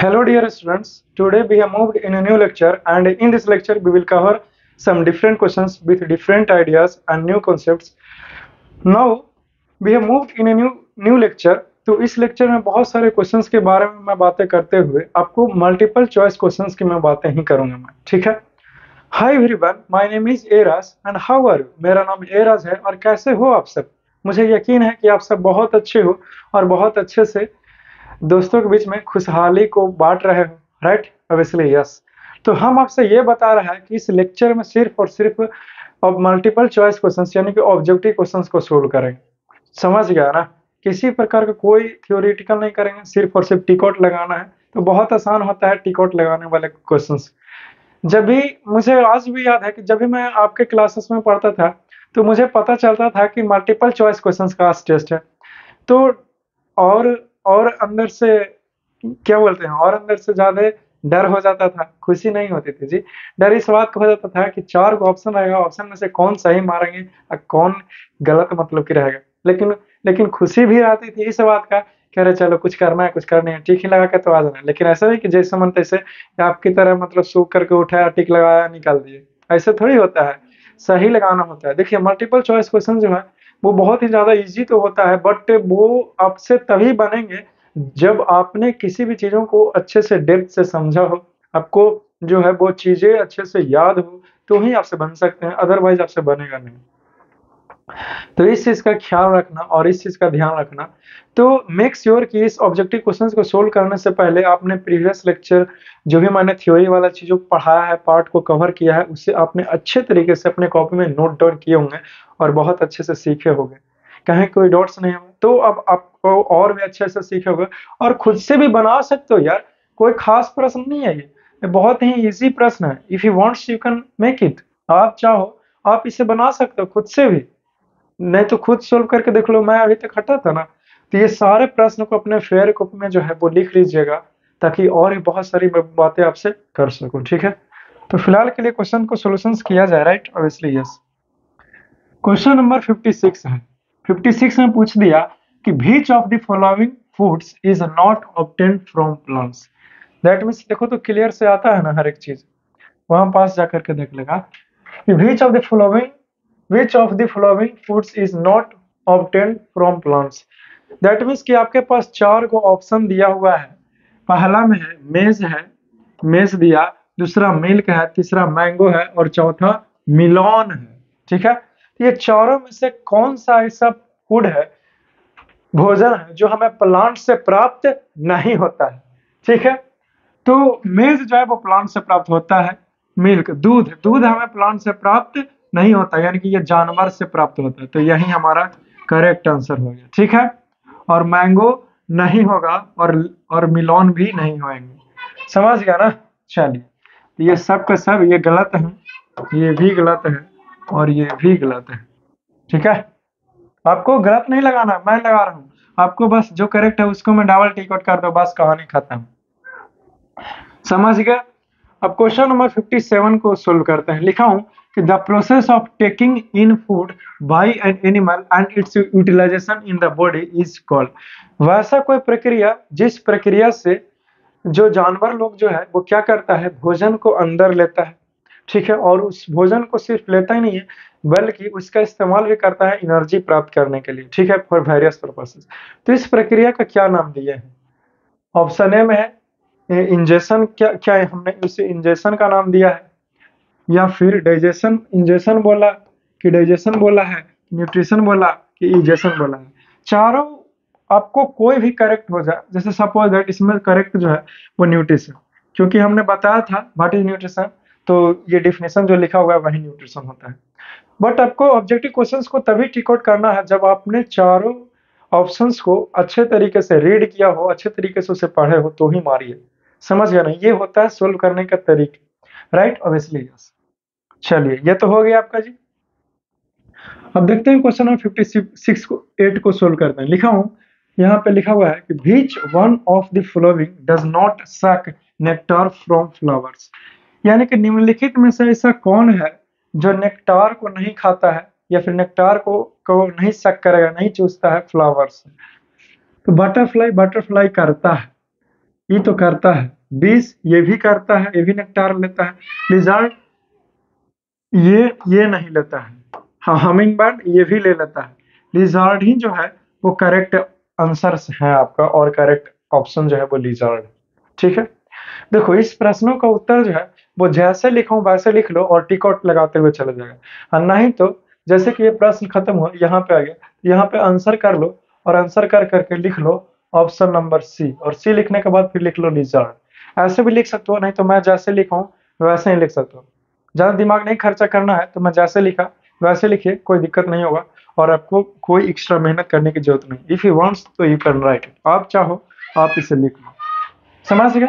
Hello dear students, today we have moved in a new lecture and in this lecture we will cover some different questions with different ideas and new concepts. Now we have moved in a new new lecture तो इस lecture में बहुत सारे questions के बारे में मैं बातें करते हुए आपको मल्टीपल चॉइस क्वेश्चंस की मैं बातें ही करूँगा मैं ठीक है hi everyone my name is Eraj and how are you मेरा नाम एराज है और कैसे हो आप सब मुझे यकीन है कि आप सब बहुत अच्छे हो और बहुत अच्छे से दोस्तों के बीच में खुशहाली को बांट रहे हो राइट ऑब्वियसली यस तो हम आपसे ये बता रहे हैं कि इस लेक्चर में सिर्फ़ और सिर्फ़ अब मल्टीपल चॉइस क्वेश्चन यानी कि ऑब्जेक्टिव क्वेश्चंस को सोल्व करें। समझ गया ना? किसी प्रकार का कोई थियोरिटिकल नहीं करेंगे, सिर्फ़ और सिर्फ़ टिकॉट लगाना है। तो बहुत आसान होता है टिकॉट लगाने वाले क्वेश्चन जब भी मुझे आज भी याद है कि जब भी मैं आपके क्लासेस में पढ़ता था तो मुझे पता चलता था कि मल्टीपल चॉइस क्वेश्चंस का आज टेस्ट है। तो और और अंदर से, क्या बोलते हैं, और अंदर से ज़्यादा डर हो जाता था, खुशी नहीं होती थी जी। डर इस बात का हो जाता था कि चार को ऑप्शन रहेगा ऑप्शन में से कौन सही मारेंगे और कौन गलत मतलब की रहेगा। लेकिन लेकिन खुशी भी आती थी इस बात का कह रहे चलो कुछ करना है, कुछ करना है टिक ही लगा के तो आ जाना लेकिन ऐसा नहीं कि जैसे मन तैसे आपकी तरह मतलब सूख करके उठाया टिक लगाया, निकाल दिए ऐसे थोड़ी होता है, सही लगाना होता है। देखिए मल्टीपल चॉइस क्वेश्चन जो है वो बहुत ही ज़्यादा इजी तो होता है बट वो आपसे तभी बनेंगे जब आपने किसी भी चीज़ों को अच्छे से डेप्थ से समझा हो। आपको जो है वो चीज़ें अच्छे से याद हो तो ही आपसे बन सकते हैं अदरवाइज़ आपसे बनेगा नहीं। तो इस चीज़ का ख्याल रखना और इस चीज़ का ध्यान रखना। तो मेक श्योर कि इस ऑब्जेक्टिव क्वेश्चंस को सोल्व करने से पहले आपने प्रीवियस लेक्चर जो भी मैंने थ्योरी वाला चीज़ों पढ़ाया है पार्ट को कवर किया है उससे आपने अच्छे तरीके से अपने कॉपी में नोट डाउन किए होंगे और बहुत अच्छे से सीखे होंगे। कहीं कोई डॉट्स नहीं होंगे तो अब आपको और भी अच्छे से सीखे होंगे। और खुद से भी बना सकते हो यार, कोई खास प्रश्न नहीं है ये। बहुत ही इजी प्रश्न है। If you wants you can make it आप चाहो, आप इसे बना सकते हो खुद से भी। नहीं तो खुद सोल्व करके देख लो, मैं अभी तक हटा था ना। तो ये सारे प्रश्न को अपने फेयर कॉपी में जो है वो लिख लीजिएगा, ताकि और भी बहुत सारी बातें आपसे कर सकूँ, ठीक है? तो फ़िलहाल के लिए क्वेश्चन को सोल्यूशन किया जाए right obviously yes question number 56 है। 56 में पूछ दिया कि which of the following foods is not obtain from plants that means देखो तो क्लियर से आता है ना हर एक चीज़। वहाँ पास जाकर के देख लेगा which of the following which ऑफ़ the following foods is not obtained from plants? That means कि आपके पास चार को ऑप्शन दिया हुआ है। पहला में है, मेज है, मेज दिया, दूसरा मिल्क है, तीसरा मैंगो है और चौथा मिलॉन है। ठीक है? ये चारों में से कौन सा ऐसा फ़ूड है, भोजन है, जो हमें प्लांट से प्राप्त नहीं होता है? ठीक है? तो मेज जो है वो प्लांट से प्राप्त होता है। मिल्क दूध दूध हमें प्लांट से प्राप्त नहीं होता, यानी कि ये जानवर से प्राप्त होता है। तो यही हमारा करेक्ट आंसर हो गया। ठीक है? और मैंगो नहीं होगा और और मिलोन भी नहीं होंगे समझ गया ना? चलिए तो ये सब का सब ये गलत है। ये भी गलत है और ये भी गलत है। ठीक है? आपको गलत नहीं लगाना, मैं लगा रहा हूँ। आपको बस जो करेक्ट है उसको मैं डबल टिकट कर दो, बस कहानी खत्म। समझ गया? अब क्वेश्चन नंबर 57 को सोल्व करते हैं। लिखा हूँ कि the process of taking in food by an animal and its utilisation in the body is called वैसा कोई प्रक्रिया, जिस प्रक्रिया से जो जानवर लोग जो है, वो क्या करता है? भोजन को अंदर लेता है। ठीक है? और उस भोजन को सिर्फ़ लेता ही नहीं है, बल्कि उसका इस्तेमाल भी करता है एनर्जी प्राप्त करने के लिए। ठीक है? फॉर वेरियस पर्पसेस तो इस प्रक्रिया का क्या नाम दिया है? ऑप्शन ए में है इंजेक्शन क्या क्या है? हमने इसे इंजेक्शन का नाम दिया है। या फिर डाइजेशन इंजेशन बोला कि डाइजेशन बोला है न्यूट्रिशन बोला कि इजेशन बोला है। चारों आपको कोई भी करेक्ट हो जाए, जैसे सपोज़ दैट इसमें करेक्ट जो है, वो न्यूट्रिशन क्योंकि हमने बताया था व्हाट इज़ न्यूट्रिशन तो ये डिफिनेशन जो लिखा हुआ है, वही न्यूट्रिशन होता है। बट आपको ऑब्जेक्टिव क्वेश्चंस को तभी टिक आउट करना है, जब आपने चारों ऑप्शंस को अच्छे तरीके से रीड किया हो, अच्छे तरीके से उसे पढ़े हो तो ही मारिए। समझ गया ना? ये होता है सोल्व करने का तरीका। राइट ऑब्वियसली यस चलिए, ये तो हो गया आपका जी। अब देखते हैं क्वेश्चन नंबर फिफ्टी सिक्स को एट को सोल्व करते हैं। लिखा हूँ, यहाँ पे लिखा हुआ है कि which one of the following does not suck nectar from flowers यानी कि निम्नलिखित में से ऐसा कौन है जो नेक्टार को नहीं खाता है या फिर नेक्टार को को नहीं सक करेगा, नहीं चूसता है फ्लावर्स तो बटरफ्लाई बटरफ्लाई करता है। ये तो करता है। बीस ये भी करता है, ये भी नेक्टार लेता है। लिजार्ड ये ये नहीं लेता है। हाँ हमिंग बर्ड ये भी ले लेता है। लिजार्ड ही जो है, वो करेक्ट आंसर है आपका और करेक्ट ऑप्शन जो है वो लिजार्ड ठीक है? देखो, इस प्रश्नों का उत्तर जो है, वो जैसे लिखो, वैसे लिख लो और टिकॉट लगाते हुए चला जाएगा। और नहीं तो जैसे कि ये प्रश्न खत्म हुआ, यहाँ पे आ गया। यहाँ पे आंसर कर लो और आंसर कर करके लिख लो ऑप्शन नंबर सी और सी लिखने के बाद फिर लिख लो लिजार्ड ऐसे भी लिख सकते हो, नहीं तो मैं जैसे लिखा, वैसे ही लिख सकता हूँ। ज़्यादा दिमाग नहीं खर्चा करना है तो मैं जैसे लिखा, वैसे लिखिए, कोई दिक्कत नहीं होगा और आपको कोई एक्स्ट्रा मेहनत करने की ज़रूरत नहीं। इफ़ यू वांट्स तो यू कैन राइट इट आप चाहो, आप इसे लिख लो। समझ गए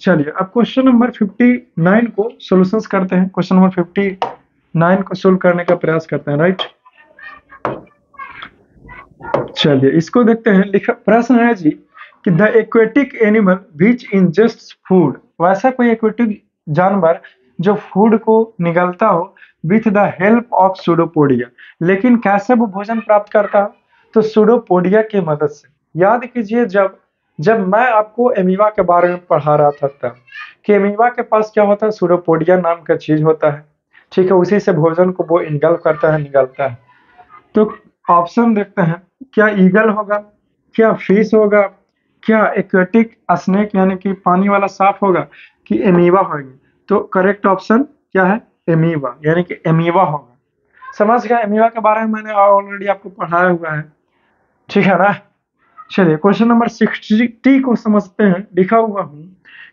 चलिए, अब क्वेश्चन नंबर 59 को सॉल्यूशंस करते हैं। क्वेश्चन नंबर 59 को सोल्व करने का प्रयास करते हैं राइट चलिए, इसको देखते हैं। लिखा, प्रश्न है जी, कि the aquatic animal which ingest food वैसा कोई एक्वेटिक जानवर जो फ़ूड को निगलता हो with the help of pseudopodia लेकिन कैसे वो भोजन प्राप्त करता? हो तो सुडोपोडिया की मदद से। याद कीजिए जब जब मैं आपको एमीवा के बारे में पढ़ा रहा था तब, कि एमीवा के पास क्या होता है? सुडोपोडिया नाम का चीज़ होता है। ठीक है, उसी से भोजन को वो इनगल करता है, निगलता है। तो ऑप्शन देखते हैं। क्या ईगल होगा? क्या फ़िश होगा? क्या एक्वेटिक स्नेक यानी कि पानी वाला साफ़ होगा? कि एमीवा होगी। तो करेक्ट ऑप्शन क्या है? एमीवा यानी कि एमीवा होगा। समझ गया एमीवा के बारे में मैंने ऑलरेडी आपको पढ़ाया हुआ है। ठीक है ना? चलिए क्वेश्चन नंबर सिक्सटी को समझते हैं। लिखा हुआ हूँ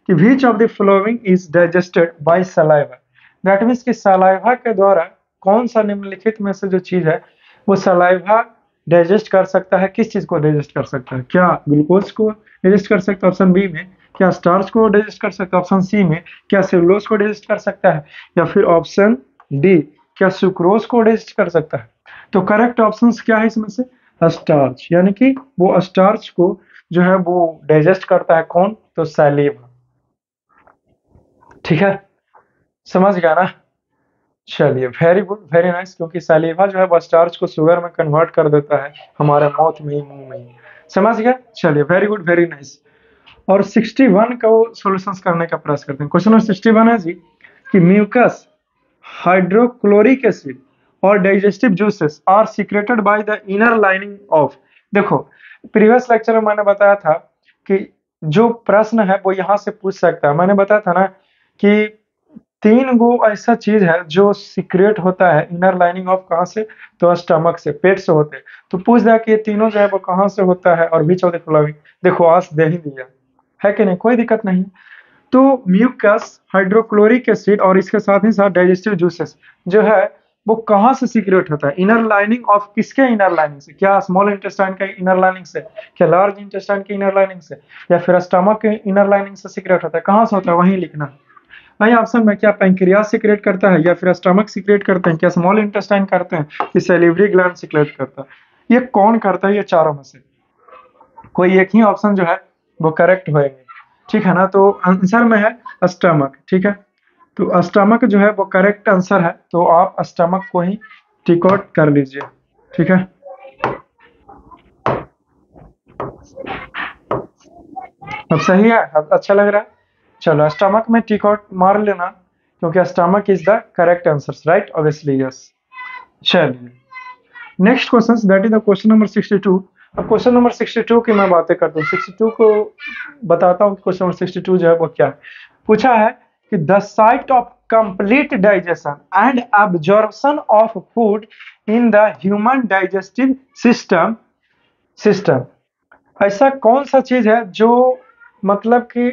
कि which of the following is digested by saliva that means कि सलाइवा के द्वारा कौन सा निम्नलिखित में से जो चीज़ है, वो सलाइवा डाइजेस्ट कर सकता है? किस चीज़ को डाइजेस्ट कर सकता है? क्या? ग्लूकोज को डाइजेस्ट कर सकता है? ऑप्शन बी में। क्या स्टार्च को डाइजेस्ट कर सकता है? ऑप्शन सी में क्या सेलुलोज को डाइजेस्ट कर सकता है? या फिर ऑप्शन डी क्या सुक्रोज को डाइजेस्ट कर सकता है? तो करेक्ट ऑप्शन क्या है इसमें से? स्टार्च यानी कि वो स्टार्च को जो है वो डाइजेस्ट करता है कौन? तो सैलिवा ठीक है? समझ गया ना? चलिए वेरी गुड वेरी नाइस क्योंकि सैलिवा जो है वो स्टार्च को शुगर में कन्वर्ट कर देता है हमारे माउथ में ही, मुँह में ही। समझ गया? चलिए वेरी गुड वेरी नाइस और 61 का सॉल्यूशंस करने का प्रयास करते हैं। क्वेश्चन नंबर 61 है जी, कि म्यूकस हाइड्रोक्लोरिक एसिड और digestive juices are secreted by the inner lining of देखो प्रीवियस लेक्चर में मैंने बताया था कि जो प्रश्न है वो यहाँ से पूछ सकता है। मैंने बताया था ना कि तीन गो ऐसा चीज़ है जो सीक्रेट होता है इनर लाइनिंग ऑफ़ कहाँ से? तो स्टमक से, पेट से होते हैं। तो पूछ दिया कि ये तीनों जो है वो कहाँ से होता है और बीच ऑफ़ द देखो, आज दे ही दिया। है कि नहीं? कोई दिक्कत नहीं। तो म्यूकस हाइड्रोक्लोरिक एसिड और इसके साथ ही साथ डाइजेस्टिव जूसेस जो है, वो कहाँ से सीक्रेट होता है? इनर लाइनिंग ऑफ़ किसके इनर लाइनिंग से? क्या स्मॉल इंटेस्टाइन के इनर लाइनिंग से? क्या लार्ज इंटेस्टाइन के इनर लाइनिंग से? या फिर स्टमक के इनर लाइनिंग से सीक्रेट होता है? कहाँ से होता है? वहीं लिखना। वही ऑप्शन में क्या पैंक्रियास सीक्रेट करता है या फिर स्टमक सीक्रेट करते हैं? क्या स्मॉल इंटेस्टाइन करते हैं? कि सेलिवरी ग्लैंड सीक्रेट करता है। ये कौन करता है? ये चारों में से। कोई एक ही ऑप्शन जो है वो करेक्ट होएँगे। ठीक है ना? तो आंसर में है स्टमक ठीक है? तो स्टमक जो है वो करेक्ट आंसर है तो आप स्टमक को ही टिक आउट कर लीजिए। ठीक है? अब सही है? अब अच्छा लग रहा है? चलो स्टमक में टिक आउट मार लेना, क्योंकि stomach is the correct answer right obviously yes चलिए। Next question that is the question number 62 अब क्वेश्चन नंबर 62 की मैं बातें करता हूँ 62 को बताता हूँ क्वेश्चन नंबर 62 जो है वो क्या है। पूछा है कि the site of complete digestion and absorption of food in the human digestive system system ऐसा कौन सा चीज़ है जो मतलब कि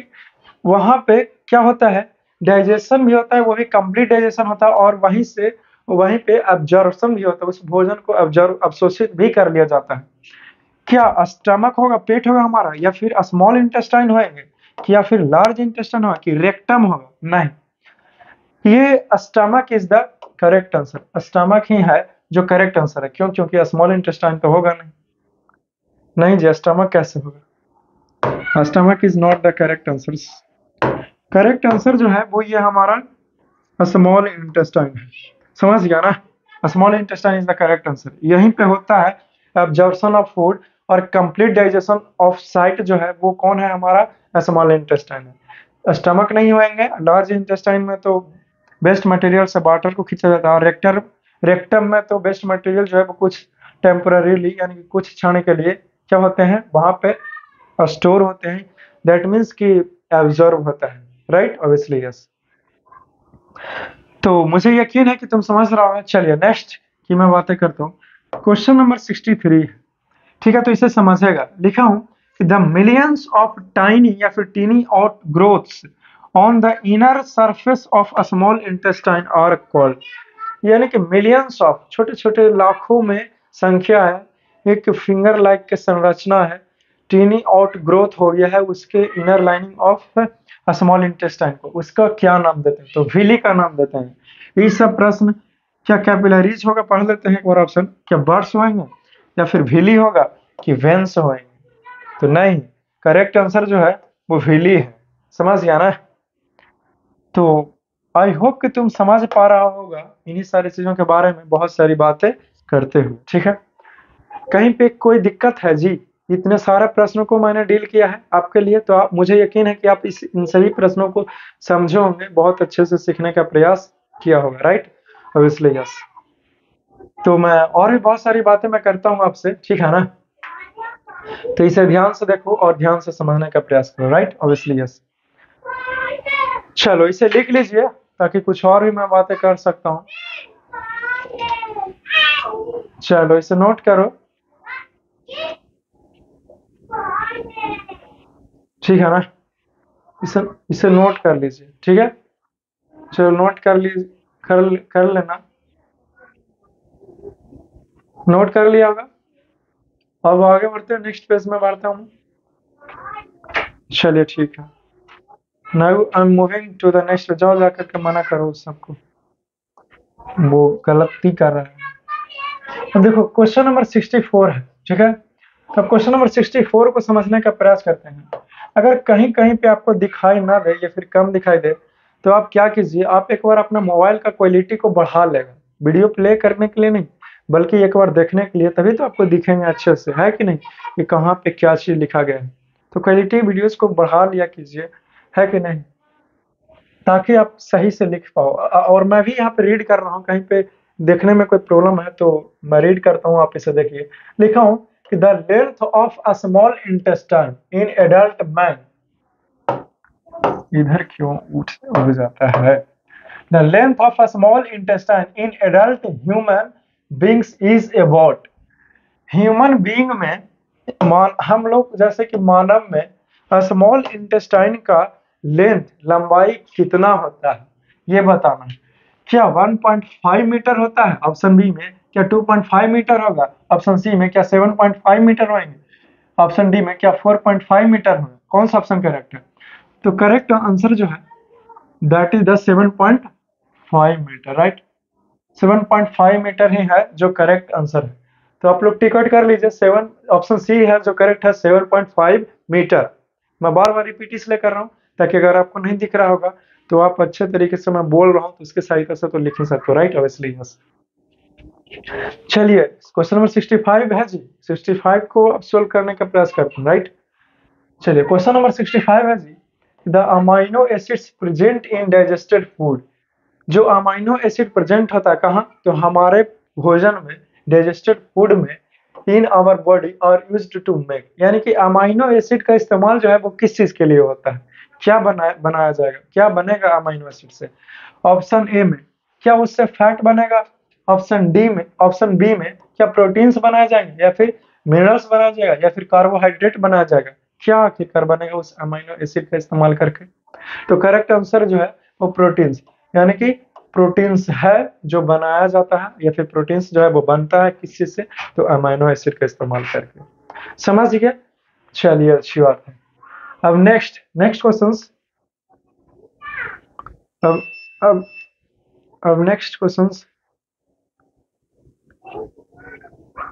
वहाँ पे क्या होता है? डाइजेशन भी होता है, वो भी कंप्लीट डाइजेशन होता है और वहीं से, वहीं पे अब्जॉर्प्शन भी होता है। उस भोजन को अवशोषित भी कर लिया जाता है। क्या स्टमक होगा, पेट होगा हमारा, या फिर स्मॉल इंटेस्टाइन होएँगे, या फिर लार्ज इंटेस्टाइन होगा, कि रेक्टम होगा? नहीं। ये stomach is the correct answer stomach ही है जो करेक्ट आंसर है। क्यों? क्योंकि स्मॉल इंटेस्टाइन तो होगा नहीं। नहीं जी स्टमक कैसे होगा? Stomach is not the correct answer correct answer जो है, वो ये हमारा स्मॉल इंटेस्टाइन है। समझ गया ना? Small intestine is the correct answer यहीं पे होता है एब्जॉर्प्शन ऑफ़ फ़ूड और कंप्लीट डाइजेशन ऑफ़ साइट जो है, वो कौन है हमारा? स्मॉल इंटेस्टाइन है। स्टमक नहीं होंगे लार्ज इंटेस्टाइन में तो बेस्ट मटेरियल से वाटर को खींचा जाता है और रेक्टर रेक्टम में तो बेस्ट मटेरियल जो है, वो कुछ टेम्पररीली यानी कि कुछ क्षण के लिए क्या होते हैं? वहाँ पे स्टोर होते हैं। दैट मीन्स कि एब्जॉर्व होता है। राइट ऑब्वियसली यस तो मुझे यकीन है कि तुम समझ रहा हो चलिए नेक्स्ट की मैं बातें करता हूँ। क्वेश्चन नंबर सिक्सटी थ्री ठीक है तो इसे समझेगा। लिखा हूँ द मिलियंस ऑफ़ टाइनी या फिर teeny outgrowths on the inner surface of a small intestine are called यानी कि मिलियंस ऑफ़ छोटे छोटे लाखों में संख्या है, एक फिंगर लाइक के संरचना है टीनी आउट ग्रोथ हो गया है उसके inner lining of small intestine को। उसका क्या नाम देते हैं? तो विली का नाम देते हैं। ये सब प्रश्न क्या कैपिलरीज होगा पढ़ लेते हैं एक बार ऑप्शन क्या बर्ड्स होंगे या फिर विली होगा कि वेंस होंगे तो नहीं करेक्ट आंसर जो है, वो विली है। समझ गया ना? तो आई होप कि तुम समझ पा रहा होगा इन्हीं सारी चीज़ों के बारे में, बहुत सारी बातें करते हुए, ठीक है? कहीं पे कोई दिक्कत है जी? इतने सारे प्रश्नों को मैंने डील किया है आपके लिए तो आप, मुझे यकीन है कि आप इस, इन सभी प्रश्नों को समझे होंगे, बहुत अच्छे से सीखने का प्रयास किया होगा राइट ऑब्वियसली यस तो मैं और भी बहुत सारी बातें मैं करता हूँ आपसे, ठीक है ना? तो इसे ध्यान से देखो और ध्यान से समझने का प्रयास करो राइट ऑब्वियसली यस चलो, इसे लिख लीजिए ताकि कुछ और भी मैं बातें कर सकता हूँ। चलो, इसे नोट करो। ठीक है ना? इसे इसे नोट कर लीजिए, ठीक है? चलो नोट कर लीजिए कर कर लेना। नोट कर लिया होगा। अब आगे बढ़ते हैं। नेक्स्ट पेज में बढ़ता हूँ। चलिए ठीक है। Now I am moving to the next जाओ जाकर के मना करो उस सबको। वो गलती कर रहा है। देखो क्वेश्चन नंबर सिक्सटी फोर है, ठीक है? तो क्वेश्चन नंबर सिक्सटी फोर को समझने का प्रयास करते हैं। अगर कहीं कहीं पे आपको दिखाई ना दे, या फिर कम दिखाई दे तो आप क्या कीजिए? आप एक बार अपना मोबाइल का क्वालिटी को बढ़ा लेगा। वीडियो प्ले करने के लिए नहीं। बल्कि एक बार देखने के लिए तभी तो आपको दिखेंगे अच्छे से, है कि नहीं? कि कहाँ पे क्या चीज़ लिखा गया है। तो क्वालिटी वीडियोस को बढ़ा लिया कीजिए, है कि नहीं? ताकि आप सही से लिख पाओ। और मैं भी यहाँ पे रीड कर रहा हूँ, कहीं पे देखने में कोई प्रॉब्लम है तो मैं रीड करता हूँ, आप इसे देखिए। लिखा हूँ कि the length of a small intestine in adult man इधर क्यों उठ जाता है? The length of a small intestine in adult human beings is about human being में, मान, हम लोग जैसे कि मानव में स्मॉल इंटेस्टाइन का लेंथ लंबाई कितना होता है? ये बताना क्या 1.5 मीटर होता है? ऑप्शन बी में, क्या 2.5 मीटर होगा? ऑप्शन सी में, क्या 7.5 मीटर होंगे? ऑप्शन डी में, क्या 4.5 मीटर होगा? कौन सा ऑप्शन करेक्ट है? तो करेक्ट आंसर जो है that is the 7.5 metre right 7.5 metre ही है, जो करेक्ट आंसर है। तो आप लोग टिकट कर लीजिए। सेवन ऑप्शन सी है, जो करेक्ट है 7.5 मीटर मैं बार बार रिपीट इसलिए कर रहा हूँ, ताकि अगर आपको नहीं दिख रहा होगा तो आप अच्छे तरीके से मैं बोल रहा हूँ तो उसके सहायता से तो लिख ही सकते हो राइट ऑब्वियसली यस चलिए क्वेश्चन नंबर 65 है जी। 65 को अब सोल्व करने का प्रयास करते हैं राइट चलिए क्वेश्चन नंबर 65 है जी। The amino acids present in digested food जो अमाइनो एसिड प्रेजेंट होता है, कहाँ? तो हमारे भोजन में डाइजेस्टेड फ़ूड में इन आवर बॉडी और यूज़ टू मेक यानी कि अमाइनो एसिड का इस्तेमाल जो है, वो किस चीज़ के लिए होता है? क्या बनाया बनाया जाएगा? क्या बनेगा अमाइनो एसिड से? ऑप्शन ए में, क्या उससे फैट बनेगा? ऑप्शन डी में ऑप्शन बी में, क्या प्रोटीन्स बनाए जाएँगे? या फिर मिनरल्स बनाया जाएगा? या फिर कार्बोहाइड्रेट बनाया जाएगा? क्या आखिरकार बनेगा उस अमाइनो एसिड का इस्तेमाल करके? तो करेक्ट आंसर जो है, वो प्रोटीन्स यानी कि प्रोटीन्स है जो बनाया जाता है, या फिर प्रोटीन्स जो है वो बनता है किस चीज़ से? तो अमाइनो एसिड का इस्तेमाल करके। समझ गया? चलिए, अच्छी बात है। अब नेक्स्ट नेक्स्ट क्वेश्चन अब अब अब नेक्स्ट क्वेश्चन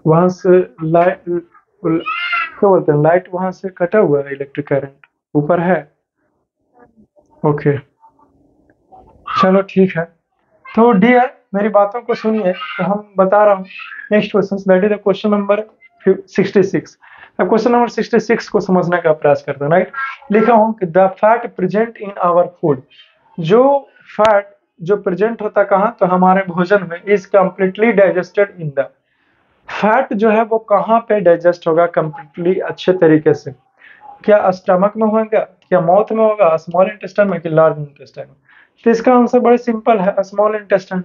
वहाँ से लाइट क्या बोलते हैं? लाइट वहाँ से कटा हुआ है इलेक्ट्रिक करंट ऊपर है? ओके चलो ठीक है। तो डियर मेरी बातों को सुनिए तो हम बता रहा हूँ। Next question that is the question number 66 अब क्वेश्चन नंबर 66 को समझने का प्रयास करते हैं राइट लिखा हूँ कि the fat present in our food जो फैट जो प्रेजेंट होता कहाँ? तो हमारे भोजन में is completely digested in the fat जो है, वो कहाँ पे डाइजेस्ट होगा कंप्लीटली अच्छे तरीके से? क्या स्टमक में होगा क्या माउथ में होगा? स्मॉल इंटेस्टाइन में कि लार्ज इंटेस्टाइन में? तो इसका आंसर बड़े सिंपल है स्मॉल इंटेस्टाइन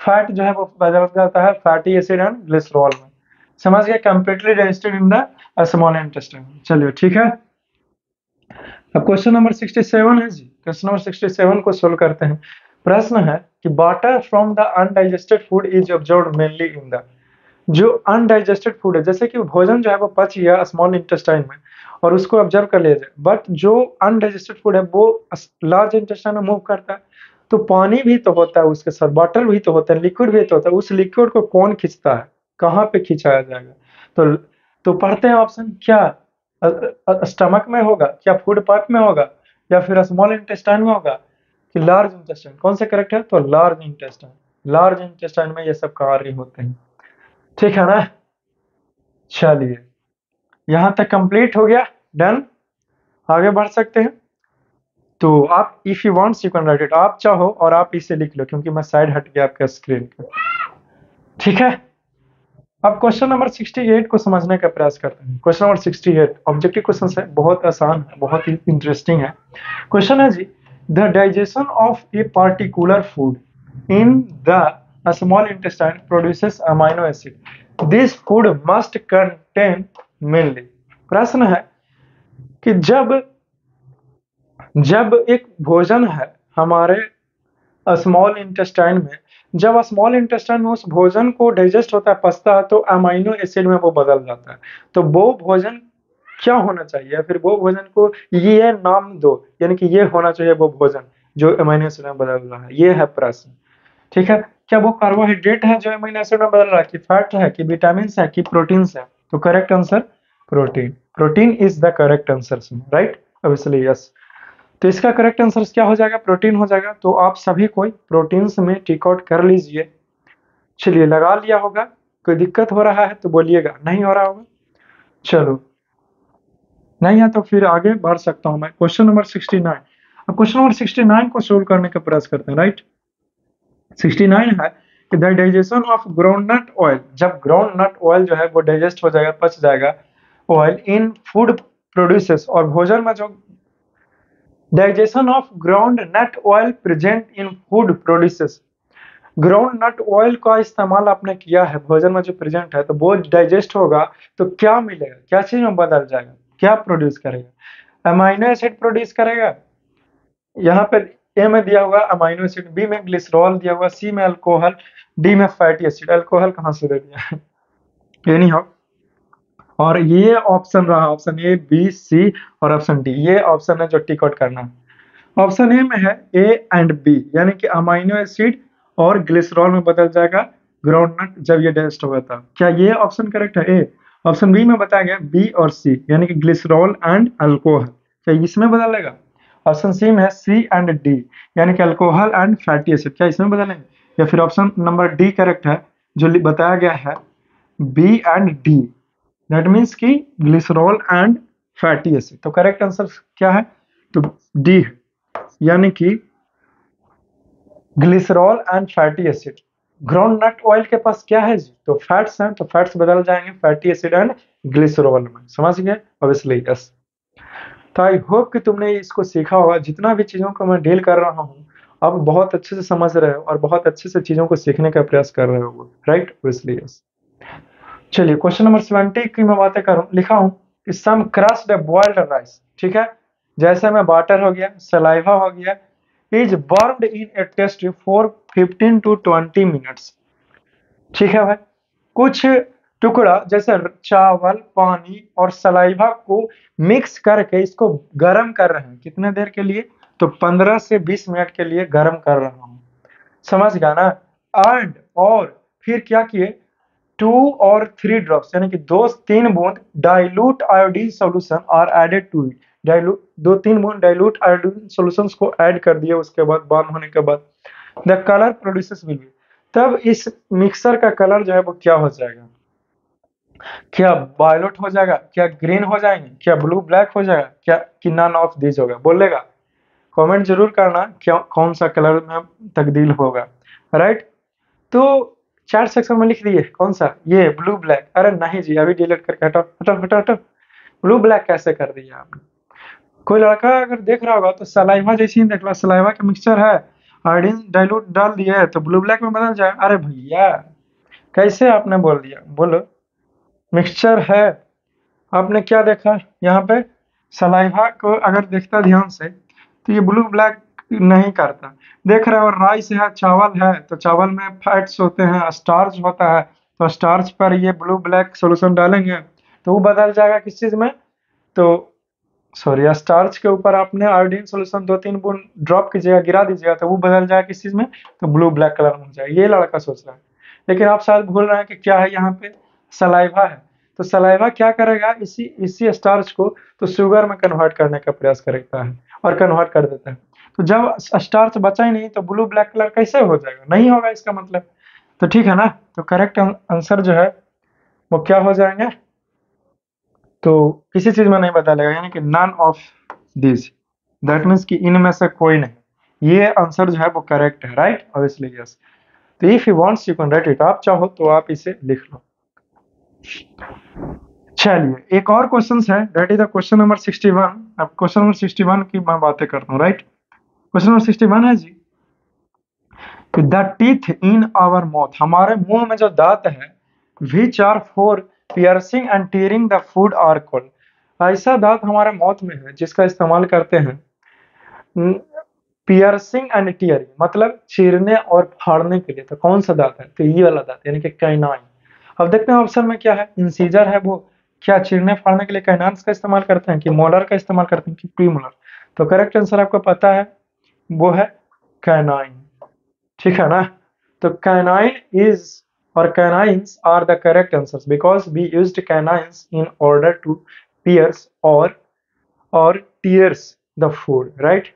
फैट जो है वो बदल जाता है फैटी एसिड एंड ग्लिसरॉल में। समझ गया completely digested in the small intestine चलिए, ठीक है? अब क्वेश्चन नंबर 67 है जी। क्वेश्चन नंबर 67 को सोल्व करते हैं। प्रश्न है कि water from the undigested food is observe mainly in the जो अनडाइजेस्टेड फ़ूड है, जैसे कि भोजन जो है वो पच गया स्मॉल इंटेस्टाइन में और उसको ऑब्ज़र्व कर लिया जाए। बट जो अनडाइजेस्टेड फ़ूड है, वो लार्ज इंटेस्टाइन में मूव करता है। तो पानी भी तो होता है उसके साथ वाटर भी तो होता है लिक्विड भी तो होता है। उस लिक्विड को कौन खींचता है? कहाँ पे खिंचाया जाएगा? तो तो पढ़ते हैं ऑप्शन क्या? स्टमक में होगा? क्या फ़ूड पाइप में होगा? या फिर स्मॉल इंटेस्टाइन में होगा? कि लार्ज इंटेस्टाइन कौन सा करेक्ट है तो लार्ज इंटेस्टाइन लार्ज इंटेस्टाइन में ये सब कार्य होते हैं। ठीक है ना? चलिए। यहाँ तक कंप्लीट हो गया। डन आगे बढ़ सकते हैं। तो आप if you want you can write it आप चाहो और आप इसे लिख लो, क्योंकि मैं साइड हट गया आपके स्क्रीन पे। ठीक है? अब क्वेश्चन नंबर 68 को समझने का प्रयास करते हैं। क्वेश्चन नंबर 68 ऑब्जेक्टिव क्वेश्चन है। बहुत आसान है, बहुत ही इंटरेस्टिंग है। क्वेश्चन है जी the digestion of a particular food in the small intestine produces amino acid this food must contain mainly प्रश्न है कि जब जब एक भोजन है हमारे स्मॉल इंटेस्टाइन में, जब स्मॉल इंटेस्टाइन में उस भोजन को डाइजेस्ट होता है पचता है तो अमाइनो एसिड में वो बदल जाता है। तो वो भोजन क्या होना चाहिए? फिर वो भोजन को ये नाम दो, यानी कि ये होना चाहिए वो भोजन जो अमाइनो एसिड में बदल रहा है। ये है प्रश्न। ठीक है? क्या वो कार्बोहाइड्रेट है जो अमाइनो एसिड में बदल रहा है, कि फैट है, कि विटामिन है, कि प्रोटीन है। तो correct answer protein protein is the correct answer right obviously yes तो इसका करेक्ट आंसर क्या हो जाएगा? प्रोटीन हो जाएगा। तो आप सभी कोई प्रोटीन्स में टिक आउट कर लीजिए। चलिए, लगा लिया होगा। कोई दिक्कत हो रहा है तो बोलिएगा। नहीं हो रहा होगा? चलो। नहीं है तो फिर आगे बढ़ सकता हूँ मैं। क्वेश्चन नंबर सिक्सटी नाइन अब क्वेश्चन नंबर सिक्सटी नाइन को सोल्व करने का प्रयास करते हैं राइट सिक्सटी नाइन है कि द डाइजेशन ऑफ़ ऑयल, जब ऑयल जो है वो डाइजेस्ट हो जाएगा, पच जाएगा, ऑयल इन फ़ूड प्रोड्यूसेस और भोजन में जो digestion of groundnut oil present in food produces. Groundnut oil का इस्तेमाल आपने किया है, भोजन में जो प्रेजेंट है तो वो डाइजेस्ट होगा तो क्या मिलेगा? क्या चीज़ में बदल जाएगा? क्या प्रोड्यूस करेगा? अमाइनो एसिड प्रोड्यूस करेगा? यहाँ पे ए में दिया हुआ अमाइनो एसिड बी में ग्लिसरॉल दिया हुआ सी में अल्कोहल डी में फैटी एसिड अल्कोहल कहाँ से दे दिया? है एनी हाउ और ये ऑप्शन रहा ऑप्शन ए बी सी और ऑप्शन डी ये ऑप्शन है जो टिक आउट करना। है ऑप्शन ए में है ए एंड बी यानी कि अमाइनो एसिड और ग्लिसरॉल में बदल जाएगा ग्राउंड नट जब ये डेस्ट हुआ था। क्या ये ऑप्शन करेक्ट है? ए ऑप्शन बी में बताया गया बी और सी यानी कि ग्लिसरॉल एंड अल्कोहल क्या इसमें बदलेगा ऑप्शन सी में है सी एंड डी यानी कि अल्कोहल एंड फैटी एसिड क्या इसमें बदलेंगे या फिर ऑप्शन नंबर डी करेक्ट है, जो बताया गया है B and D that means की ग्लिसरॉल एंड फैटी एसिड तो करेक्ट आंसर क्या है? तो डी यानी कि glycerol and fatty acid groundnut oil के पास क्या है? जी तो फैट्स हैं तो फैट्स बदल जाएँगे फैटी एसिड एंड ग्लिसरॉल में, समझ गए? ऑब्वियसली यस तो आई होप कि तुमने इसको सीखा होगा। जितना भी चीज़ों को मैं डील कर रहा हूँ आप बहुत अच्छे से समझ रहे हो और बहुत अच्छे से चीज़ों को सीखने का प्रयास कर रहे हो। राइट यस चलिए क्वेश्चन नंबर सेवेंटी की मैं बातें करूँ लिखा हूँ कि सम क्रस्ड बॉइल्ड राइस ठीक है? जैसे में वाटर हो गया सलाइवा हो गया is burned in a test for 15 to 20 minutes ठीक है भाई? कुछ टुकड़ा जैसे चावल, पानी और सलाइवा को मिक्स करके इसको गर्म कर रहे हैं। कितने देर के लिए? तो 15 से 20 मिनट के लिए गर्म कर रहा हूँ। समझ गया ना? एंड और, फिर क्या किए? टू और थ्री ड्रॉप्स यानी कि दो, तीन बूंद dilute iodine solution are added to it dilute दो, तीन बूंद डाइल्यूट आयोडीन सॉल्यूशंस को ऐड कर दिए उसके बाद बर्न होने के बाद। The colour produces will be तब इस मिक्सर का कलर जो है वो क्या हो जाएगा? क्या वायलट हो जाएगा? क्या ग्रीन हो जाएँगे? क्या ब्लू ब्लैक हो जाएगा? क्या कि नन ऑफ़ दिस होगा? बोलेगा कमेंट ज़रूर करना क्या, कौन सा कलर में तब्दील होगा। राइट तो चार सेक्शन में लिख दिए, कौन सा? ये ब्लू ब्लैक अरे नहीं जी, अभी डिलीट करके हटाओ हटाओ हटाओ हटाओ ब्लू ब्लैक कैसे कर दिया आपने? कोई लड़का अगर देख रहा होगा तो सलाइवा जैसी देख लो सलाइवा का मिक्सचर है। आयोडीन डाइल्यूट डाल दिया है तो ब्लू ब्लैक में बदल जाए अरे भैया, कैसे आपने बोल दिया? बोलो। मिक्सचर है। आपने क्या देखा यहाँ पे? सलाइवा को अगर देखता ध्यान से तो ये ब्लू ब्लैक नहीं करता। देख रहे हो राइस है, चावल है तो चावल में फैट्स होते हैं स्टार्च होता है तो स्टार्च पर ये ब्लू ब्लैक सोल्यूशन डालेंगे तो वो बदल जाएगा किस चीज़ में? तो सॉरी स्टार्च के ऊपर आपने आयोडीन सोल्यूशन दो तीन बूंद ड्रॉप कीजिएगा, गिरा दीजिएगा तो वो बदल जाएगा किस चीज़ में? तो ब्लू ब्लैक कलर में हो जाएगा ये लड़का सोच रहा है। लेकिन आप शायद भूल रहे हैं कि क्या है यहाँ पे? सलाइवा है। तो सलाइवा क्या करेगा? इसी इसी स्टार्च को तो शुगर में कन्वर्ट करने का प्रयास करता है और कन्वर्ट कर देता है। तो जब स्टार्च बचा ही नहीं तो ब्लू ब्लैक कलर कैसे हो जाएगा? नहीं होगा इसका मतलब। तो ठीक है ना? तो करेक्ट आंसर जो है, वो क्या हो जाएँगे? तो किसी चीज़ में नहीं बदलेगा यानी कि none of this that means कि इनमें से कोई नहीं। ये आंसर जो है, वो करेक्ट है राइट ऑब्वियसली यस तो if you wants you can write it आप चाहो तो आप इसे लिख लो। चलिए, एक और क्वेश्चन है। That is the question number 61 अब क्वेश्चन नंबर 61 की मैं बातें करता हूँ राइट क्वेश्चन नंबर 61 है जी। The teeth in our mouth हमारे मुँह में जो दांत है which are for piercing and tearing the food are called ऐसा दांत हमारे माउथ में है, जिसका इस्तेमाल करते हैं। पियर्सिंग एंड टीयरिंग मतलब चीरने और फाड़ने के लिए। तो कौन सा दांत है? तो ये वाला दांत, यानी कि कैनाइन अब देखते हैं ऑप्शन में क्या है। इंसीजर है वो। क्या चीरने फाड़ने के लिए कैनान्स का इस्तेमाल करते हैं कि मोलर का इस्तेमाल करते हैं कि प्री मोलर तो करेक्ट आंसर आपको पता है, वो है कैनाइन ठीक है ना? तो कैनाइन इज़ और canines are the correct answers because we used canines in order to pierce or or tears the food, right?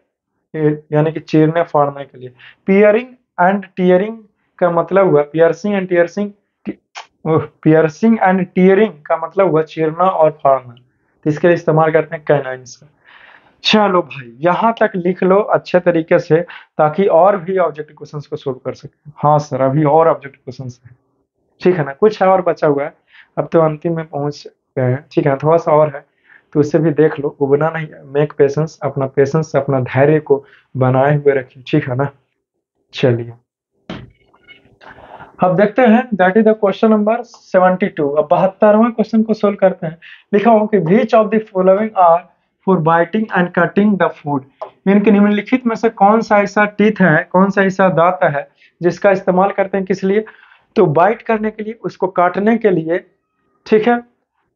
यानी कि चीरने फाड़ने के लिए। पियरिंग एंड टीयरिंग का मतलब हुआ piercing and tearing piercing and tearing का मतलब हुआ चीरना और फाड़ना। तो इसके लिए इस्तेमाल करते हैं कैनाइंस का। चलो भाई, यहाँ तक लिख लो अच्छे तरीके से, ताकि और भी ऑब्जेक्टिव क्वेश्चंस को सोल्व कर सके। हाँ सर अभी और ऑब्जेक्टिव क्वेश्चंस है। ठीक है ना? कुछ है और बचा हुआ है। अब तो अंतिम में पहुँच गए हैं। ठीक है थोड़ा सा और है। तो उससे भी देख लो। उबना नहीं मेक पेशेंस अपना पेशेंस अपना धैर्य को बनाए हुए रखिए। ठीक है ना? चलिए। अब देखते हैं that is the question number 72 अब बहत्तरवा क्वेश्चन को सोल्व करते हैं। लिखा हो कि which of the following are for biting and cutting the food इनके निम्नलिखित में से कौन सा ऐसा टीथ है, कौन सा ऐसा दांत है, जिसका इस्तेमाल करते हैं किस लिए? तो बाइट करने के लिए, उसको काटने के लिए, ठीक है?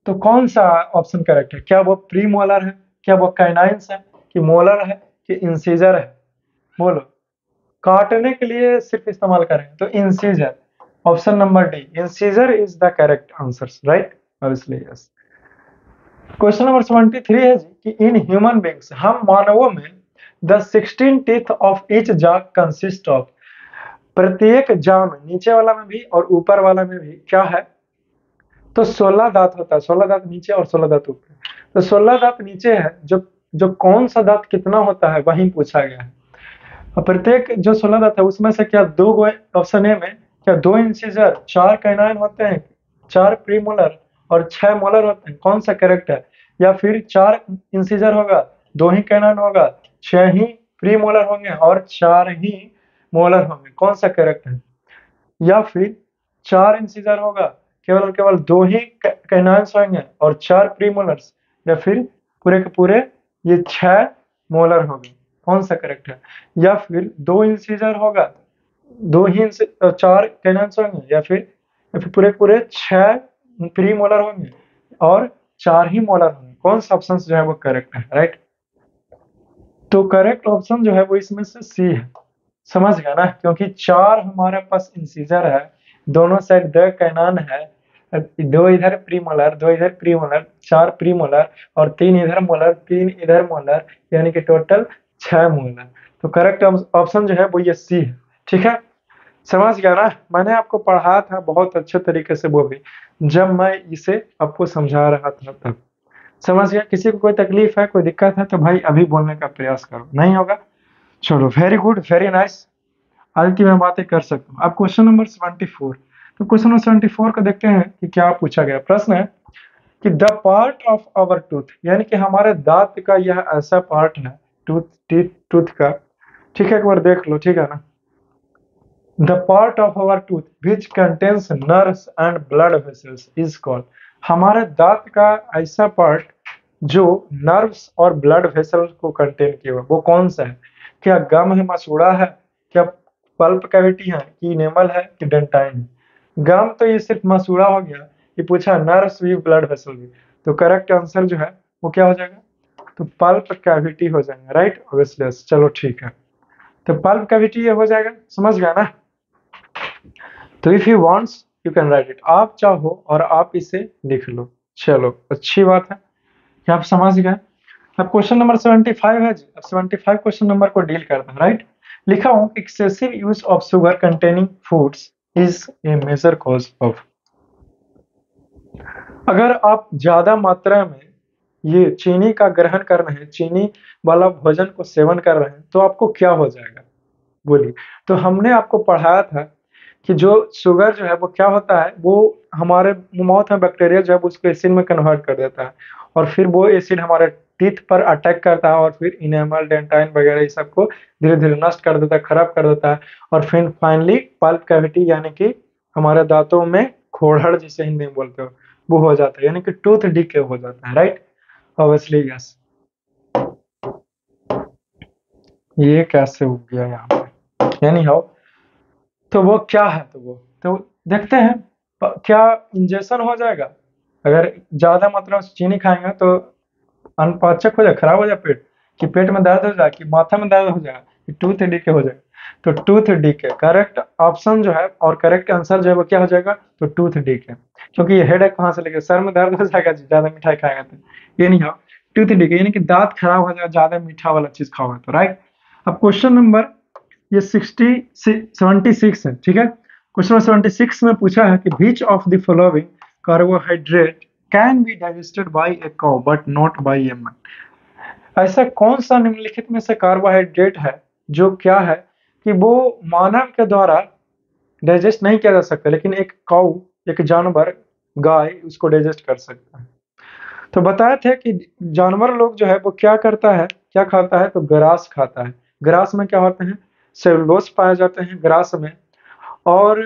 तो कौन सा ऑप्शन करेक्ट है? क्या वो प्री मोलर है? क्या वो कैनाइंस है? कि मोलर है? कि इंसीजर है? बोलो। काटने के लिए सिर्फ़ इस्तेमाल करें तो incisor option number D incisor is the correct answer right obviously yes question number 73 है जी कि इन ह्यूमन बींग्स हम मानवों में the 16 teeth of each jaw consist of प्रत्येक जा में, नीचे वाला में भी और ऊपर वाला में भी क्या है? तो 16 दांत होता है 16 दांत नीचे और 16 दांत ऊपर। तो 16 दांत नीचे है, जो जो कौन सा दांत कितना होता है, वही पूछा गया है। प्रत्येक जो 16 दांत है, उसमें से क्या दो ऑप्शन ए में क्या दो इंसिजर चार कैनाइन होते हैं, चार प्रीमोलर और छह मोलर होते हैं? कौन सा करेक्ट है? या फिर चार इंसिजर होगा, दो ही कैनाइन होगा, छह ही प्री मोलर होंगे और चार ही मोलर होंगे? कौन सा करेक्ट है? या फिर चार इंसीजर होगा, केवल और केवल दो ही कैनाइंस होंगे और चार प्री मोलर्स या फिर पूरे के पूरे ये छह मोलर होंगे? कौन सा करेक्ट है? या फिर दो इंसीजर होगा दो ही चार कैनाइंस होंगे या फिर या फिर पूरे पूरे छह प्री मोलर होंगे और चार ही मोलर होंगे। कौन सा ऑप्शन जो है वो करेक्ट है राइट तो करेक्ट ऑप्शन जो है वो इसमें से सी है। समझ गया ना? क्योंकि चार हमारे पास इंसीजर है, दोनों साइड द कैनान है, दो इधर प्री मोलर, दो इधर प्री मोलर, चार प्री मोलर और तीन इधर मोलर, तीन इधर मोलर, यानी कि टोटल छह मोलर। तो करेक्ट ऑप्शन जो है वो ये सी है। ठीक है? समझ गया ना? मैंने आपको पढ़ाया था बहुत अच्छे तरीके से वो भी, जब मैं इसे आपको समझा रहा था तब। समझ गया? किसी को कोई तकलीफ़ है, कोई दिक्कत है तो भाई अभी बोलने का प्रयास करो। नहीं होगा? चलो वेरी गुड वेरी नाइस आज की मैं बातें कर सकता हूँ। अब क्वेश्चन नंबर सेवेंटी फोर तो क्वेश्चन नंबर सेवेंटी फोर को देखते हैं कि क्या पूछा गया। प्रश्न है कि the part of our tooth यानी कि हमारे दांत का यह ऐसा पार्ट है टूथ टूथ का। ठीक है, एक बार देख लो, ठीक है ना? The part of our tooth which contains nerves and blood vessels is called हमारे दांत का ऐसा पार्ट जो नर्व्स और ब्लड वेसल को कंटेन किया हुआ वो कौन सा है? क्या गम है, मसूड़ा है? क्या पल्प कैविटी है? कि इनेमल है? कि डेंटाइन है? गम तो ये सिर्फ़ मसूड़ा हो गया, ये पूछा नर्व्स भी ब्लड वेसल भी। तो करेक्ट आंसर जो है, वो क्या हो जाएगा? तो पल्प कैविटी हो जाएगा राइट ऑब्वियसली चलो ठीक है। तो पल्प कैविटी ये हो जाएगा, समझ गया ना? तो if you wants you can write it आप चाहो और आप इसे लिख लो। चलो, अच्छी बात है। क्या आप समझ गए? अब क्वेश्चन नंबर 75 है जी। अब 75 क्वेश्चन नंबर को डील करते हैं राइट लिखा हूँ excessive use of sugar containing foods is a major cause of अगर आप ज़्यादा मात्रा में ये चीनी का ग्रहण कर रहे हैं, चीनी वाला भोजन को सेवन कर रहे हैं तो आपको क्या हो जाएगा? बोलिए। तो हमने आपको पढ़ाया था कि जो शुगर जो है वो क्या होता है, वो हमारे माउथ में बैक्टीरिया जो है उसको एसिड में कन्वर्ट कर देता है। और फिर वो एसिड हमारे टीथ पर अटैक करता है और फिर इनेमल डेंटाइन वगैरह ये सबको धीरे धीरे नष्ट कर देता है, खराब कर देता है। और फिर फाइनली पल्प कैविटी यानी कि हमारे दांतों में खोड़हड़ जिसे हिंदी में बोलते हो, वो हो जाता है। यानी कि टूथ डिके हो जाता है राइट ऑब्वियसली यस ये कैसे हो गया यहाँ पे? यानी हाउ तो वो क्या है? तो वो तो देखते हैं क्या इंजेक्शन हो जाएगा? अगर ज़्यादा मात्रा में चीनी खाएँगे तो अनपाचक हो जाए, खराब हो जाए पेट, कि पेट में दर्द हो जाए, कि माथा में दर्द हो जाए, कि टूथ डीके हो जाए तो टूथ डीके करेक्ट ऑप्शन जो है और करेक्ट आंसर जो है वो क्या हो जाएगा? तो टूथ डीके क्योंकि ये हेड एक कहाँ से लेके सर में दर्द हो जाएगा, ज़्यादा मिठाई खाएगा तो। ये नहीं हो टूथ डीके यानी कि दांत खराब हो जाएगा ज़्यादा मीठा वाला चीज़ खाओगे तो राइट अब क्वेश्चन नंबर ये सिक्सटी सेवेंटी सिक्स है, ठीक है? क्वेश्चन सेवेंटी सिक्स में पूछा है कि which of the following carbohydrate can be digested by a cow but not by a man ऐसा कौन सा निम्नलिखित में से कार्बोहाइड्रेट है जो क्या है कि वो मानव के द्वारा डाइजेस्ट नहीं किया जा सकता, लेकिन एक काउ एक जानवर, गाय उसको डाइजेस्ट कर सकता है। तो बताए थे कि जानवर लोग जो है वो क्या करता है, क्या खाता है? तो ग्रास खाता है। ग्रास में क्या होते हैं? सेलुलोस पाए जाते हैं ग्रास में, और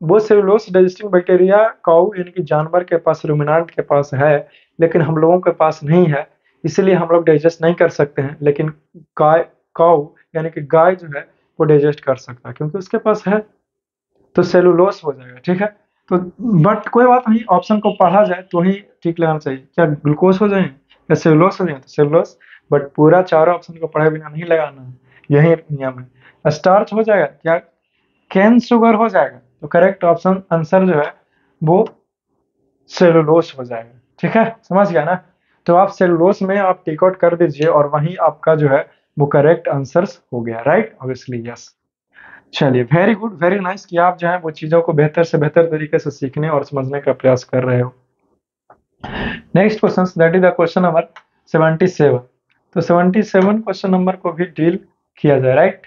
वो सेलुलोस डाइजेस्टिंग बैक्टीरिया काउ यानी कि जानवर के पास रुमिनांट के पास है, लेकिन हम लोगों के पास नहीं है, इसलिए हम लोग डाइजेस्ट नहीं कर सकते हैं, लेकिन गाय काउ यानी कि गाय जो है, वो डाइजेस्ट कर सकता है, क्योंकि उसके पास है तो सेलुलोस हो जाएगा, ठीक है? तो बट कोई बात नहीं ऑप्शन को पढ़ा जाए तो ही ठीक लगना चाहिए, क्या ग्लूकोज हो जाए, या सेलुलोस हो जाए तो सेलुलोस बट पूरा चारों ऑप्शन को पढ़े बिना नहीं लगाना है। यही नियम है। स्टार्च हो जाएगा क्या कैन शुगर हो जाएगा तो करेक्ट ऑप्शन आंसर जो है, वो सेलुलोस हो जाएगा। ठीक है? समझ गया ना? तो आप सेलुलोस में आप टेक आउट कर दीजिए और वहीं आपका जो है, वो करेक्ट आंसर हो गया राइट ऑब्वियसली यस चलिए वेरी गुड वेरी नाइस कि आप जो है, वो चीज़ों को बेहतर से बेहतर तरीके से सीखने और समझने का प्रयास कर रहे हो। Next question that is the question number 77 तो 77 क्वेश्चन नंबर को भी डील किया जाए राइट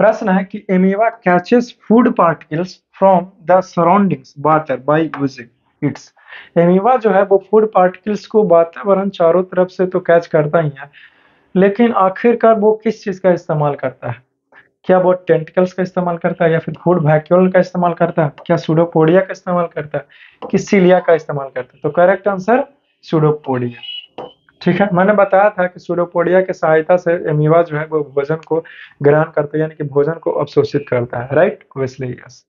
प्रश्न है कि amoeba catches food particles from the surroundings water by using its amoeba जो है, वो फ़ूड पार्टिकल्स को वातावरण चारों तरफ़ से तो कैच करता ही है, लेकिन आखिरकार वो किस चीज़ का इस्तेमाल करता है? क्या वो टेंटिकल्स का इस्तेमाल करता है या फिर फ़ूड वैक्यूल का इस्तेमाल करता है? क्या सुडोपोडिया का इस्तेमाल करता है? कि सीलिया का इस्तेमाल करता है? तो करेक्ट आंसर सुडोपोडिया ठीक है, मैंने बताया था कि सूडोपोडिया की सहायता से एमीवा जो है वो भोजन को ग्रहण करता है, यानी कि भोजन को अवशोषित करता है राइट ऑब्वियसली यस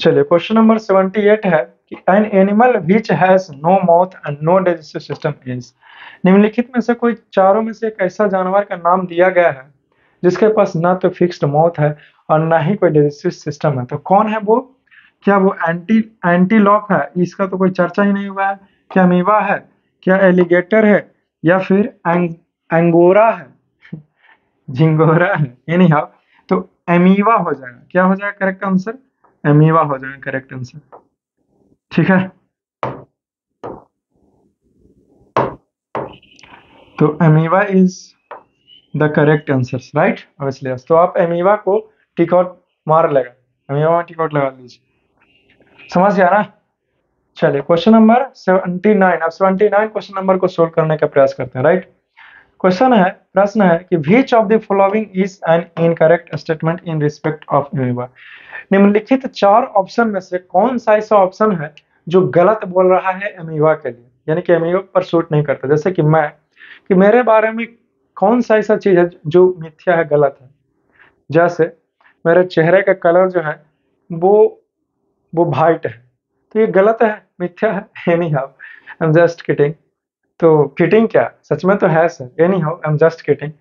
चलिए क्वेश्चन नंबर 78 है कि an animal which has no mouth and no digestive system is निम्नलिखित में से कोई चारों में से एक ऐसा जानवर का नाम दिया गया है, जिसके पास ना तो फिक्स्ड माउथ है और ना ही कोई डाइजेस्टिव सिस्टम है। तो कौन है वो? क्या वो एंटी एंटीलॉप है? इसका तो कोई चर्चा ही नहीं हुआ है। क्या मीवा है? क्या एलिगेटर है? या फिर एंग, एंगोरा है। झिंगोरा है। एनी हाउ तो एमीवा हो जाएगा। क्या हो जाएगा करेक्ट आंसर एमीवा हो जाएगा करेक्ट आंसर ठीक है? तो amoeba is the correct answer right obviously तो आप एमीवा को टिकॉट मार लेगा। एमीवा में टिक आउट लगा लीजिए समझ गया ना? चलिए क्वेश्चन नंबर 79 अब 79 क्वेश्चन नंबर को सोल्व करने का प्रयास करते हैं राइट क्वेश्चन है, प्रश्न है कि which of the following is an incorrect statement in respect of amoeba निम्नलिखित चार ऑप्शन में से कौन सा ऐसा ऑप्शन है जो गलत बोल रहा है एमीवा के लिए? यानी कि एमीवा पर सूट नहीं करता। जैसे कि मैं, कि मेरे बारे में कौन सा ऐसा चीज़ है जो मिथ्या है, गलत है? जैसे मेरे चेहरे का कलर जो है, वो वो वाइट है। तो ये गलत है? मिथ्या है? Anyhow I am just kidding तो किटिंग क्या? सच में तो है sir anyhow I am just kidding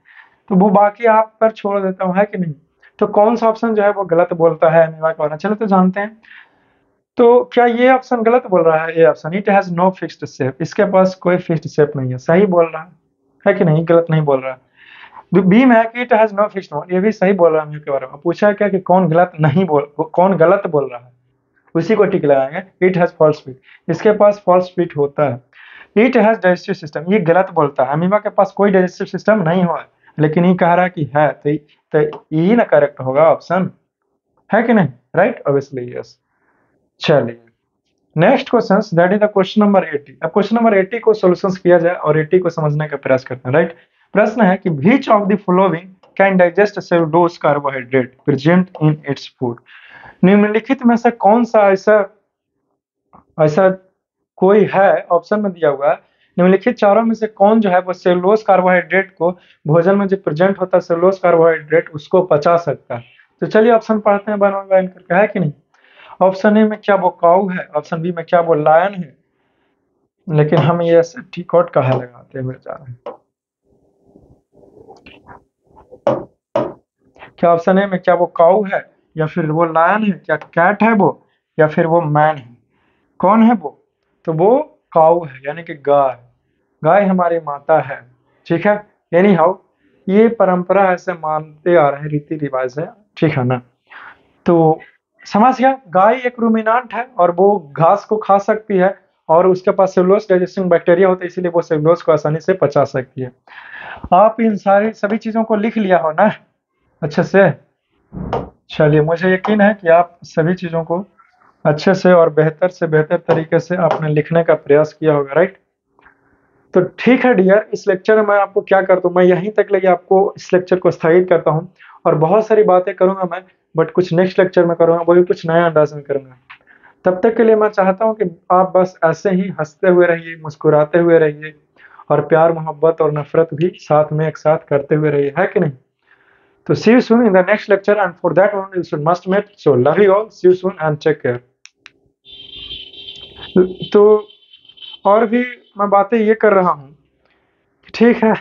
तो वो बाकी आप पर छोड़ देता हूँ, है कि नहीं? तो कौन सा ऑप्शन जो है वो गलत बोलता है? अनिवा के बारे चलो तो जानते हैं। तो क्या ये ऑप्शन गलत बोल रहा है? ये option it has no fixed shape इसके पास कोई फिक्स्ड शेप नहीं है। सही बोल रहा है कि नहीं? गलत नहीं बोल रहा। बी में है कि इट हैज़ नो फिक्स्ड ये भी सही बोल रहा है के बारे में। पूछा क्या कि कौन गलत नहीं बोल, कौन गलत बोल रहा है? उसी को टिक लगाएँगे। इट हैज़ फॉल्स फिट इसके पास फॉल्स फिट होता है। इट हैज़ डाइजेस्टिव सिस्टम ये गलत बोलता है। अमीबा के पास कोई डाइजेस्टिव सिस्टम नहीं हुआ लेकिन ये कह रहा है कि है तो, तो यही ना करेक्ट होगा ऑप्शन है कि नहीं? राइट ऑब्वियसली यस चलिए। Next question that is the question number 80 अब क्वेश्चन नंबर 80 को सॉल्यूशंस किया जाए और 80 को समझने का प्रयास करते हैं। राइट प्रश्न है कि which of the following can digest cellulose carbohydrate present in its food निम्नलिखित में से कौन सा ऐसा ऐसा कोई है? ऑप्शन में दिया हुआ है। निम्नलिखित चारों में से कौन जो है वो सेलुलोज कार्बोहाइड्रेट को भोजन में जो प्रेजेंट होता है सेलोस कार्बोहाइड्रेट उसको पचा सकता है। तो चलिए ऑप्शन पढ़ते हैं बना हुआ इनका है कि नहीं? ऑप्शन ए में क्या वो काउ है? ऑप्शन बी में क्या वो लायन है? लेकिन हम ये आउट कहा लगाते हुए जा रहे हैं? क्या ऑप्शन ए में क्या वो काउ है? या फिर वो लायन है क्या कैट है वो, या फिर वो मैन है। कौन है वो? तो वो काउ है, यानी कि गाय। गाय हमारी माता है। ठीक है? यानी हाउ ये परंपरा ऐसे मानते आ रहे हैं रीति रिवाज है। ठीक है ना? तो समझ गया? गाय एक रूमिनांट है, और वो घास को खा सकती है, और उसके पास सेलुलोस डाइजेस्टिंग बैक्टीरिया होता है, इसीलिए वो सेलुलोस को आसानी से पचा सकती है। आप इन सारी, सभी चीज़ों को लिख लिया हो ना? अच्छे से? चलिए, मुझे यकीन है कि आप सभी चीज़ों को अच्छे से और बेहतर से बेहतर तरीके से आपने लिखने का प्रयास किया होगा राइट तो ठीक है डियर इस लेक्चर में मैं आपको क्या करता हूँ मैं यहीं तक लगे आपको इस लेक्चर को स्थगित करता हूँ और बहुत सारी बातें करूँगा मैं बट कुछ नेक्स्ट लेक्चर में करूँगा वो भी कुछ नया अंदाज में करूँगा। तब तक के लिए मैं चाहता हूँ कि आप बस ऐसे ही हँसते हुए रहिए, मुस्कुराते हुए रहिए और प्यार, मोहब्बत और नफरत भी साथ में एक साथ करते हुए रहिए, है कि नहीं? तो see you soon in the next lecture and for that one you should must met so love you all see you soon and check care तो और भी मैं बातें ये कर रहा हूँ। ठीक है।